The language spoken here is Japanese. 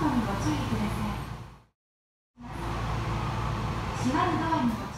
ドにご注意ください。閉まるドアに